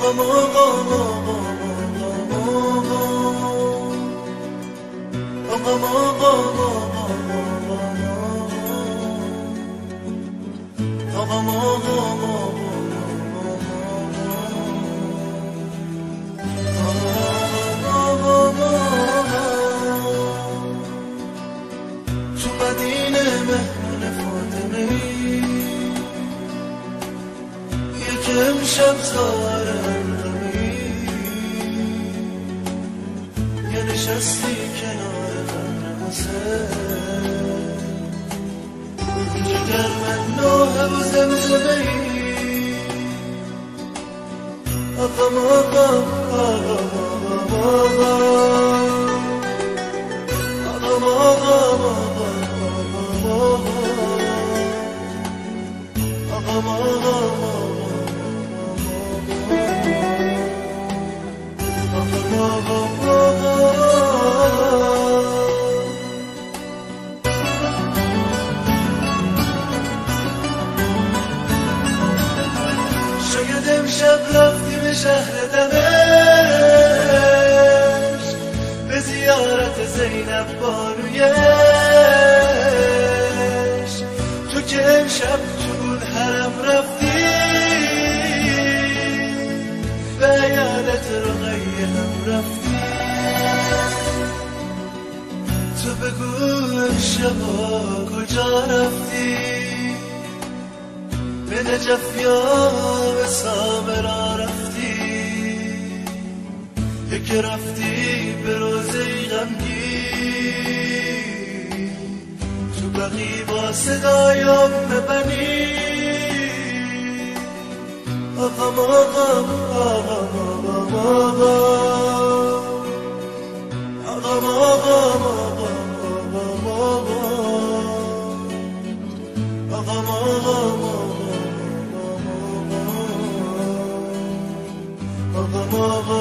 آقام آقام آقام آقام یک امشب زارم یه نشستی کنار قبر حسین جگر من نوه و زمزمه ای. آقام آقام آقام آقام آقام آقام آقام شاید امشب رفتی به شهر دمش به زیارت زینب بانویش. تو که امشب چون حرم امشبا کجا رفتی؟ به نجف یا به سامرا رفتی؟ یک رفتی به روزه غمگی تو بقی با صدایم ببنی. آقام آقام آقام آقام آقام آقام آقام oh the moment